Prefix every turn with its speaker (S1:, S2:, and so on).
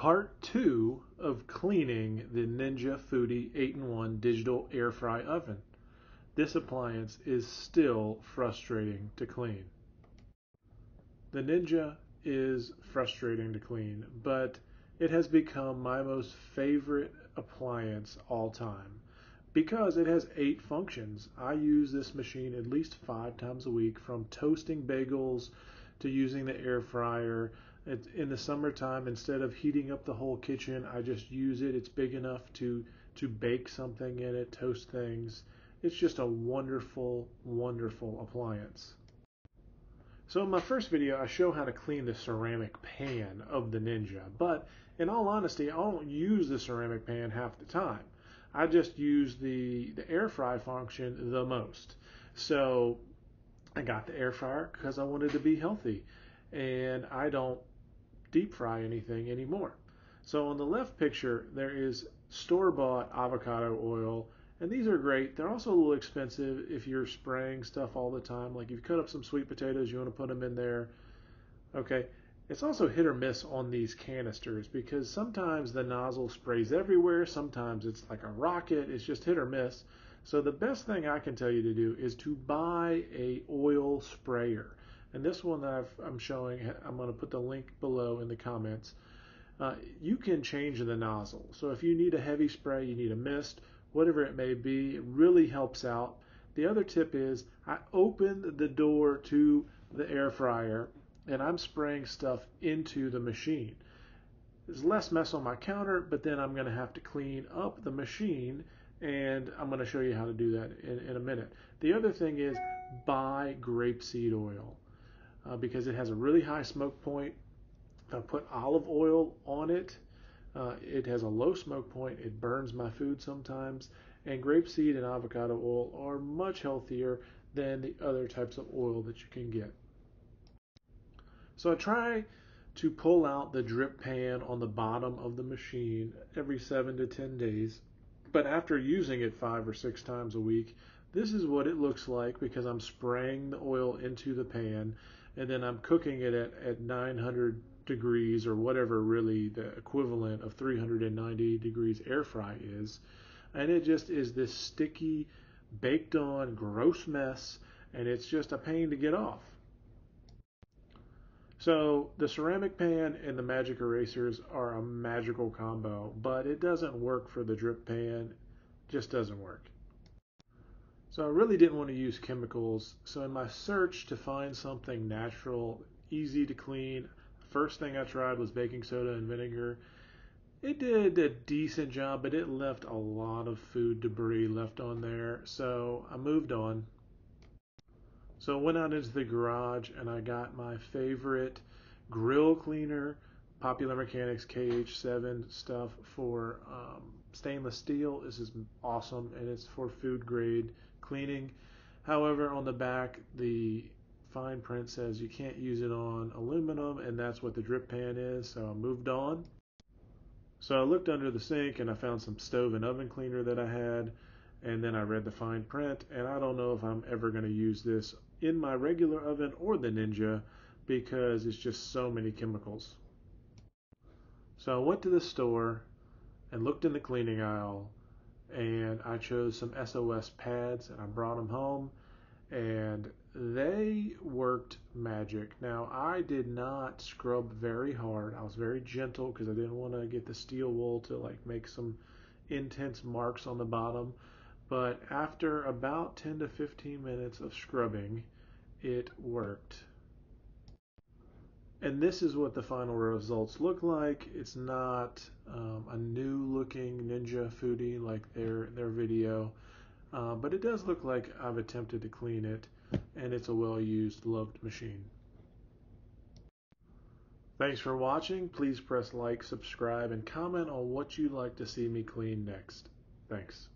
S1: part two of cleaning the Ninja Foodi 8-in-1 digital air fry oven. This appliance is still frustrating to clean. The Ninja is frustrating to clean, but it has become my most favorite appliance all time because it has eight functions. I use this machine at least five times a week from toasting bagels to using the air fryer it, in the summertime, instead of heating up the whole kitchen, I just use it. It's big enough to to bake something in it, toast things. It's just a wonderful, wonderful appliance. So in my first video, I show how to clean the ceramic pan of the Ninja, but in all honesty, I don't use the ceramic pan half the time. I just use the, the air fry function the most. So I got the air fryer because I wanted to be healthy and I don't deep fry anything anymore. So on the left picture, there is store-bought avocado oil, and these are great. They're also a little expensive if you're spraying stuff all the time. Like if you cut up some sweet potatoes, you want to put them in there. Okay. It's also hit or miss on these canisters because sometimes the nozzle sprays everywhere. Sometimes it's like a rocket. It's just hit or miss. So the best thing I can tell you to do is to buy a oil sprayer. And this one that i am showing, I'm going to put the link below in the comments. Uh, you can change the nozzle. So if you need a heavy spray, you need a mist, whatever it may be, it really helps out. The other tip is I open the door to the air fryer and I'm spraying stuff into the machine. There's less mess on my counter, but then I'm going to have to clean up the machine and I'm going to show you how to do that in, in a minute. The other thing is buy grapeseed oil uh, because it has a really high smoke point. I put olive oil on it. Uh, it has a low smoke point. It burns my food sometimes. And grapeseed and avocado oil are much healthier than the other types of oil that you can get. So I try to pull out the drip pan on the bottom of the machine every seven to 10 days. But after using it five or six times a week, this is what it looks like because I'm spraying the oil into the pan and then I'm cooking it at, at 900 degrees or whatever really the equivalent of 390 degrees air fry is. And it just is this sticky, baked on, gross mess, and it's just a pain to get off. So the ceramic pan and the magic erasers are a magical combo, but it doesn't work for the drip pan. Just doesn't work. So I really didn't want to use chemicals. So in my search to find something natural, easy to clean, first thing I tried was baking soda and vinegar. It did a decent job, but it left a lot of food debris left on there. So I moved on. So I went out into the garage and I got my favorite grill cleaner, Popular Mechanics KH7 stuff for um, stainless steel. This is awesome and it's for food grade cleaning. However, on the back, the fine print says you can't use it on aluminum, and that's what the drip pan is, so I moved on. So I looked under the sink and I found some stove and oven cleaner that I had, and then I read the fine print, and I don't know if I'm ever going to use this in my regular oven or the Ninja because it's just so many chemicals. So I went to the store and looked in the cleaning aisle and I chose some SOS pads and I brought them home and they worked magic. Now, I did not scrub very hard. I was very gentle because I didn't want to get the steel wool to like make some intense marks on the bottom. But after about 10 to 15 minutes of scrubbing, it worked. And this is what the final results look like. It's not um, a new looking Ninja Foodi like their, their video, uh, but it does look like I've attempted to clean it and it's a well used, loved machine. Thanks for watching. Please press like, subscribe, and comment on what you'd like to see me clean next. Thanks.